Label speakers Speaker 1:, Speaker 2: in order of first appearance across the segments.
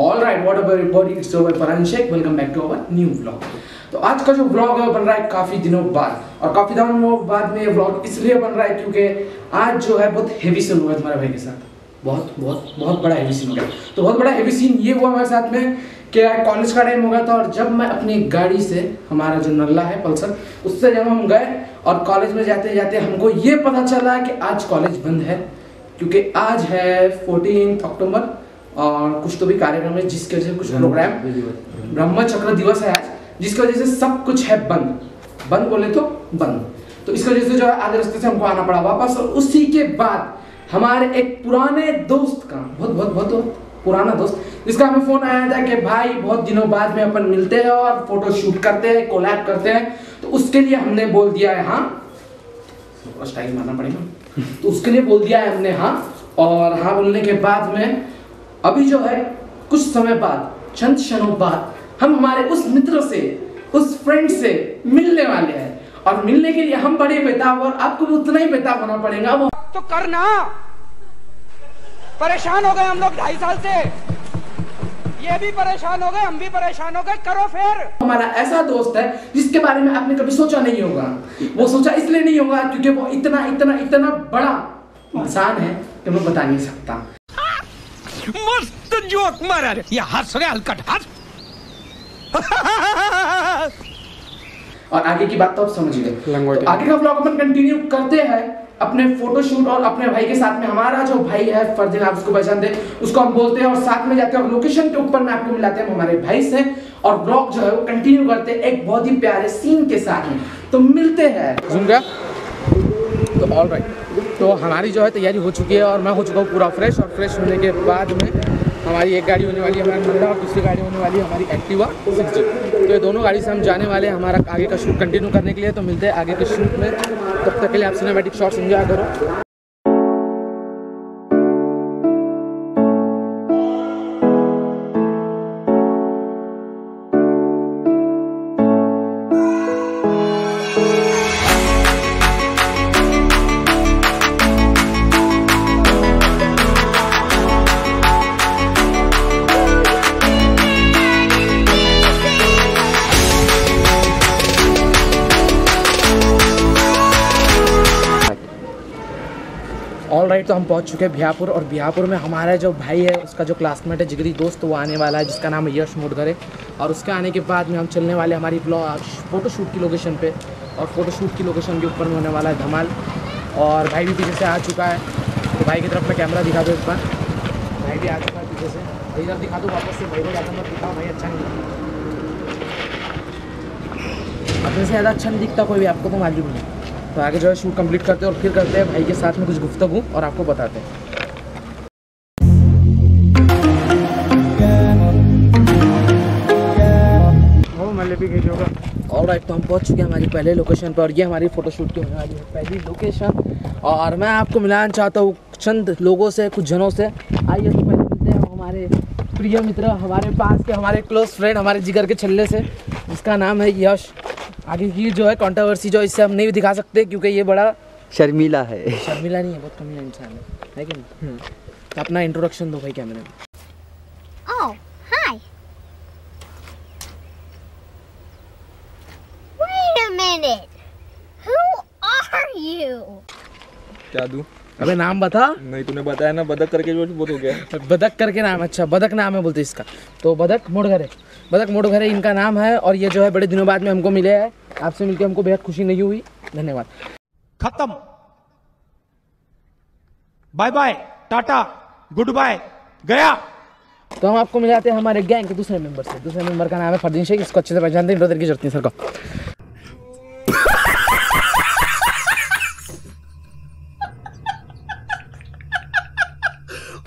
Speaker 1: All right what about everybody it's your परांशेक welcome back to our new vlog तो आज का जो vlog है बन रहा है काफ़ी दिनों बाद। और काफ़ी दिनों बाद में ये व्लॉग इसलिए बन रहा है क्योंकि आज जो है बहुत हेवी सीन हुआ है तुम्हारे भाई के साथ। बहुत बहुत बहुत बड़ा हेवी सीन हो गया। तो बहुत बड़ा हेवी सीन ये हुआ हमारे साथ में कि कॉलेज का टाइम हो गया था और जब मैं अपनी गाड़ी से, हमारा जो नल्ला है पल्सर, उससे जब हम गए और कॉलेज में जाते जाते हमको ये पता चला कि आज कॉलेज बंद है। क्योंकि आज है फोर्टीन अक्टूबर और कुछ तो भी कार्यक्रम है जिसकी वजह से कुछ प्रोग्राम ब्रह्म चक्र दिवस। है आज जिसकी वजह से सब कुछ है बंद। बंद बोले तो बंद। तो इसकी वजह से जो है आधे रास्ते से हमको आना पड़ा वापस और उसी के बाद हमारे एक पुराने दोस्त का बहुत बहुत बहुत पुराना दोस्त जिसका हमें फ़ोन आया था कि भाई बहुत दिनों बाद में अपन मिलते हैं और फ़ोटो शूट करते हैं कोलैब करते हैं। तो उसके लिए हमने बोल दिया है हाँ। स्टाइल मारना पड़ेगा। तो उसके लिए बोल दिया है हमने हाँ। और हाँ बोलने के बाद में अभी जो है कुछ समय बाद चंद क्षणों बाद हम हमारे उस मित्र से उस फ्रेंड से मिलने वाले हैं। और मिलने के लिए हम बड़े बेताब और आपको भी उतना ही बेताब होना पड़ेगा वो
Speaker 2: तो करना। परेशान हो गए हम लोग ढाई साल से। ये भी परेशान हो गए हम भी परेशान हो गए। करो फिर।
Speaker 1: हमारा ऐसा दोस्त है जिसके बारे में आपने कभी सोचा नहीं होगा। वो सोचा इसलिए नहीं होगा क्योंकि वो इतना इतना इतना बड़ा इंसान है कि मैं बता नहीं सकता।
Speaker 3: मस्त जोक मारा रे। ये हंस रे हलकट हंस।
Speaker 1: और आगे की बात तो आप समझ गए। तो आगे का ब्लॉग अपन कंटिन्यू करते हैं अपने फोटोशूट और अपने भाई के साथ में। हमारा जो भाई है फर्जिन आप उसको पहचानते हैं। उसको हम बोलते हैं और साथ में जाते हैं और लोकेशन के ऊपर में आपको मिलाते हैं हमारे भाई से। और ब्लॉग जो है वो कंटिन्यू करते हैं एक बहुत ही प्यारे सीन के साथ में। तो मिलते हैं। तो ऑल राइट तो हमारी जो है तैयारी हो चुकी है और मैं हो चुका हूँ पूरा फ्रेश और फ्रेश होने के बाद में हमारी एक गाड़ी होने वाली है हमारा मंडा और दूसरी गाड़ी होने वाली है हमारी एक्टिवा सिक्स जी तो ये दोनों गाड़ी से हम जाने वाले हैं हमारा आगे का शूट कंटिन्यू करने के लिए। तो मिलते हैं आगे के शूट में। तब तक के लिए आप सिनेमेटिक शॉट्स इंजॉय करो। राइट तो हम पहुँच चुके हैं बिहापुर और बिहापुर में हमारा जो भाई है, उसका जो क्लासमेट है, जिगरी दोस्त, वो आने वाला है, जिसका नाम है यश मोडगरे और उसके आने के बाद में हम चलने वाले हमारी ब्लॉग फ़ोटो शूट की लोकेशन पे। और फ़ोटोशूट की लोकेशन के ऊपर में होने वाला है धमाल। और भाई भी पीछे से आ चुका है। तो भाई की तरफ़ मैं कैमरा दिखा दो इस बार। भाई भी आ चुका है पीछे से। भाई इधर दिखा दो वापस से, भाई को ज़्यादा मत दिखाओ, भाई अच्छा नहीं अपने से ज़्यादा अच्छा नहीं दिखता कोई भी, आपको तो मालूम नहीं तो आगे जो है शूट कंप्लीट करते हैं और फिर करते हैं भाई के साथ में कुछ गुफ्तगू और आपको बताते हैं। और राइट तो हम पहुँच चुके हैं हमारी पहले लोकेशन पर। और ये हमारी फोटोशूट की होने वाली है पहली लोकेशन और मैं आपको मिलाना चाहता हूँ चंद लोगों से कुछ जनों से। आइए तो पहले मिलते हैं हमारे प्रिय मित्र हमारे पास के हमारे क्लोज फ्रेंड हमारे जिगर के छल्ले से। जिसका नाम है यश। आगे की जो है कंट्रोवर्सी जो इससे हम नहीं दिखा सकते क्योंकि ये बड़ा
Speaker 4: शर्मिला है।
Speaker 1: शर्मिला नहीं है बहुत कमीना इंसान है। है कि नहीं? तो अपना इंट्रोडक्शन दो भाई कैमरे में।
Speaker 5: Oh, hi. Wait a minute. Who are you?
Speaker 6: क्या दूँ?
Speaker 1: अबे नाम बता।
Speaker 6: नहीं तूने बताया ना बदक करके जो बहुत हो गया।
Speaker 1: बदक करके नाम अच्छा बदक नाम है बोलते इसका। तो बदक मोड़ घरे बदक मोड़घरे इनका नाम है और ये जो है बड़े दिनों बाद में हमको मिले हैं। आपसे मिलकर हमको बेहद खुशी नहीं हुई। धन्यवाद।
Speaker 3: खत्म। Bye bye tata good bye गया।
Speaker 1: तो हम आपको मिलाते हैं हमारे गैंग के दूसरे मेंबर से। दूसरे मेंबर का नाम है फरदीन शेख। इसको अच्छे से पहचानते हैं। ब्रदर की ज़रूरत नहीं सर को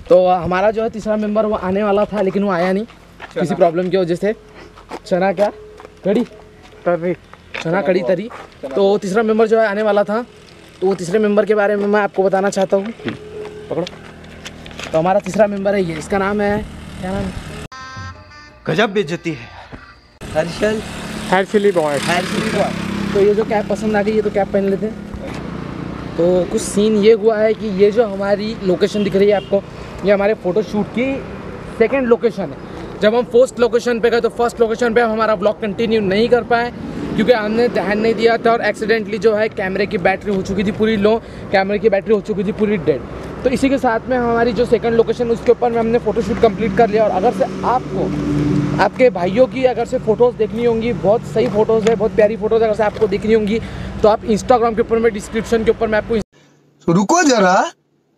Speaker 1: तो हमारा जो है तीसरा मेंबर वो आने वाला था लेकिन वो आया नहीं। किसी प्रॉब्लम की वजह से। चना क्या? कड़ी तरी चना कड़ी तरी। तो वो तीसरा मेंबर जो है आने वाला था। तो वो तीसरे मेंबर के बारे में मैं आपको बताना चाहता हूँ। पकड़ो। तो हमारा तीसरा मेंबर है ये इसका नाम है क्या नाम है?
Speaker 3: गजब बेइज्जती है।
Speaker 4: हर्षल।
Speaker 1: हैरफिली बॉय तो ये जो कैप पसंद आ गई ये तो कैप पहन लेते हैं। तो कुछ सीन ये हुआ है कि ये जो हमारी लोकेशन दिख रही है आपको ये हमारे फ़ोटोशूट की सेकेंड लोकेशन है। जब हम फ़र्स्ट लोकेशन पे गए तो फ़र्स्ट लोकेशन पे हम हमारा ब्लॉग कंटिन्यू नहीं कर पाए, क्योंकि हमने ध्यान नहीं दिया था और एक्सीडेंटली जो है कैमरे की बैटरी हो चुकी थी पूरी लो कैमरे की बैटरी हो चुकी थी पूरी डेड तो इसी के साथ में हमारी जो सेकंड लोकेशन उसके ऊपर में हमने फ़ोटोशूट कंप्लीट कर लिया और अगर से आपको, आपके भाइयों की अगर से फ़ोटोज़ देखनी होंगी, बहुत सही फ़ोटोज़ है, बहुत प्यारी फ़ोटोज़ अगर से आपको देखनी होंगी तो आप इंस्टाग्राम के ऊपर में डिस्क्रिप्शन के ऊपर मैं आपको
Speaker 7: तो रुको जरा,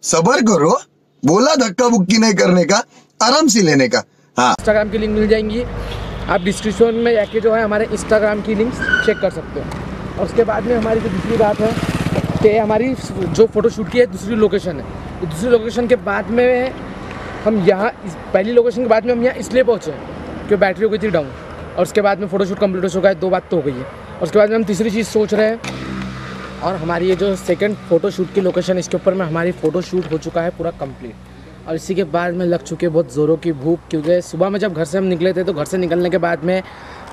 Speaker 7: सबर करो, बोला धक्का बुक्की नहीं करने का, आराम से लेने का। हाँ।
Speaker 1: इंस्टाग्राम की लिंक मिल जाएँगी। आप डिस्क्रिप्शन में जाके जो है हमारे इंस्टाग्राम की लिंक चेक कर सकते हो। और उसके बाद में हमारी जो दूसरी बात है कि हमारी जो फ़ोटोशूट की है, दूसरी लोकेशन है। तो दूसरी लोकेशन के बाद में हम यहाँ पहली लोकेशन के बाद में हम यहाँ इसलिए पहुँचे क्योंकि बैटरी हो गई थी डाउन और उसके बाद में फ़ोटोशूट कंप्लीट हो चुका है, दो बात तो हो गई है। और उसके बाद में हम तीसरी चीज़ सोच रहे हैं और हमारी ये जो सेकंड फ़ोटो शूट की लोकेशन इसके ऊपर में हमारी फ़ोटो शूट हो चुका है पूरा कंप्लीट और इसी के बाद में लग चुके बहुत ज़ोरों की भूख, क्योंकि सुबह में जब घर से हम निकले थे तो घर से निकलने के बाद में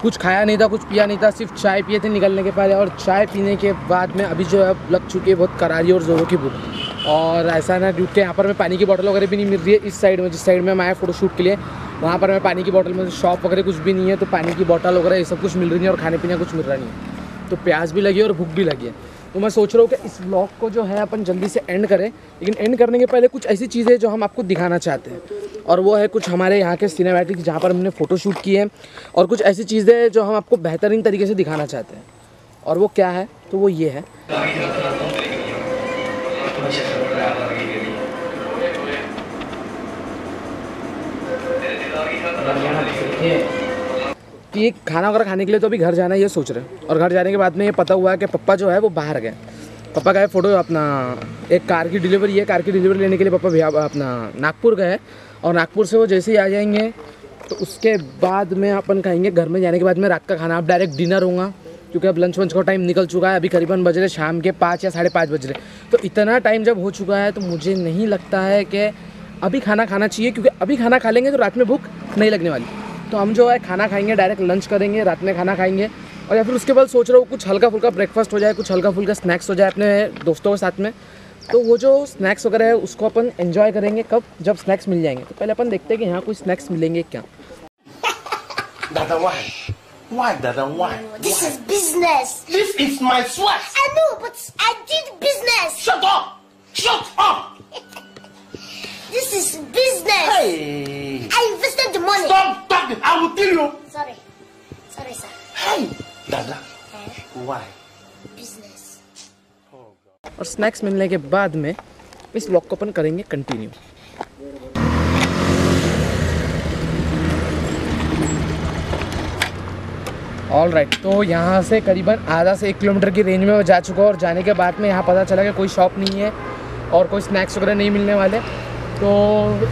Speaker 1: कुछ खाया नहीं था, कुछ पिया नहीं था, सिर्फ़ चाय पिए थे निकलने के पहले। और चाय पीने के बाद में अभी जो है लग चुकी है बहुत करारी और ज़ोरों की भूख। और ऐसा ना ड्यूट के यहाँ पर मैं पानी की बॉटल वगैरह भी नहीं मिल रही है, इस साइड में, जिस साइड में हम आए फ़ोटो शूट के लिए, वहाँ पर मैं पानी की बॉटल में शॉप वगैरह कुछ भी नहीं है तो पानी की बॉटल वगैरह ये सब कुछ मिल रही है और खाने पीने कुछ मिल रहा नहीं है। तो प्याज भी लगी और भूख भी लगी है। तो मैं सोच रहा हूँ कि इस ब्लॉग को जो है अपन जल्दी से एंड करें। लेकिन एंड करने के पहले कुछ ऐसी चीज़ें जो हम आपको दिखाना चाहते हैं। और वो है कुछ हमारे यहाँ के सिनेमैटिक जहाँ पर हमने फ़ोटो शूट किए हैं। और कुछ ऐसी चीज़ें जो हम आपको बेहतरीन तरीके से दिखाना चाहते हैं। और वो क्या है? तो वो ये है। कि खाना वगैरह खाने के लिए तो अभी घर जाना ये सोच रहे और घर जाने के बाद में ये पता हुआ है कि पप्पा जो है वो बाहर गए। पापा गए फ़ोटो, अपना एक कार की डिलीवरी है, कार की डिलीवरी लेने के लिए पापा भैया, अपना नागपुर गए। और नागपुर से वो जैसे ही आ जाएँगे तो उसके बाद में अपन खाएँगे, घर में जाने के बाद में रात का खाना। अब डायरेक्ट डिनर होगा, क्योंकि अब लंच वंच का टाइम निकल चुका है। अभी करीबन बज रहे शाम के पाँच या साढ़े पाँच बज रहे तो इतना टाइम जब हो चुका है तो मुझे नहीं लगता है कि अभी खाना खाना चाहिए, क्योंकि अभी खाना खा लेंगे तो रात में भूख नहीं लगने वाली। तो हम जो है खाना खाएँगे डायरेक्ट लंच करेंगे रात में खाना खाएँगे और या फिर उसके बाद सोच रहा हूँ कुछ हल्का फुल्का ब्रेकफास्ट हो जाए कुछ हल्का फुल्का स्नैक्स हो जाए अपने दोस्तों के साथ में तो वो जो स्नैक्स वगैरह है उसको अपन एंजॉय करेंगे कब जब स्नैक्स मिल जाएँगे तो पहले अपन देखते हैं कि यहाँ कोई स्नैक्स मिलेंगे क्या
Speaker 8: Dada, why? Why, Dada, why?
Speaker 5: This is business.
Speaker 8: This is my sweat.
Speaker 5: I know, but I did business.
Speaker 8: Shut up! Shut up!
Speaker 5: This is business.
Speaker 8: Hey!
Speaker 5: I invested the money.
Speaker 8: Stop talking! I will kill you!
Speaker 5: Sorry. Sorry, sir.
Speaker 8: Hey! Dada, why?
Speaker 5: Business.
Speaker 1: और snacks मिलने के बाद में इस blog को अपन करेंगे continue all right तो यहाँ से करीबन आधा से एक किलोमीटर की रेंज में मैं जा चुका हूँ और जाने के बाद में यहाँ पता चला कि कोई शॉप नहीं है और कोई स्नैक्स वगैरह नहीं मिलने वाले तो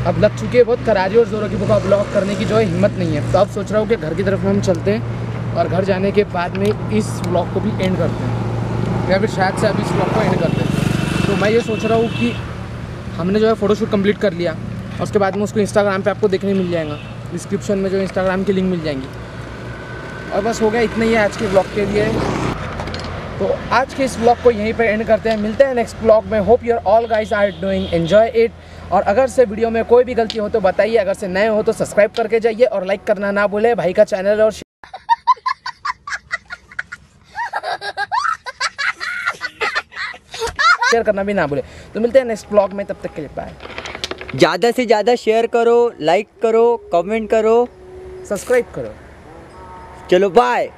Speaker 1: अब लग चुकी बहुत करारी और ज़ोरों की बुक ब्लॉग करने की जो है हिम्मत नहीं है। तो अब सोच रहा हूँ कि घर की तरफ़ हम चलते हैं और घर जाने के बाद में इस ब्लॉग को भी एंड करते हैं। या फिर शायद से अभी इस ब्लॉग को एंड करते हैं। तो मैं ये सोच रहा हूँ कि हमने जो है फ़ोटोशूट कंप्लीट कर लिया और उसके बाद में उसको इंस्टाग्राम पर आपको देखने मिल जाएगा। डिस्क्रिप्शन में जो इंस्टाग्राम की लिंक मिल जाएँगी। और बस हो गया इतना ही है आज के ब्लॉग के लिए। तो आज के इस ब्लॉग को यहीं पर एंड करते हैं। मिलते हैं नेक्स्ट ब्लॉग में। Hope your all guys are doing enjoy it और अगर से वीडियो में कोई भी गलती हो तो बताइए। अगर से नए हो तो सब्सक्राइब करके जाइए और लाइक करना ना भूले। भाई का चैनल और शेयर करना भी ना भूले। तो मिलते हैं नेक्स्ट ब्लॉग में। तब तक के लिए बाय
Speaker 4: ज़्यादा से ज़्यादा शेयर करो लाइक करो कमेंट करो।
Speaker 1: सब्सक्राइब करो।
Speaker 4: चलो बाय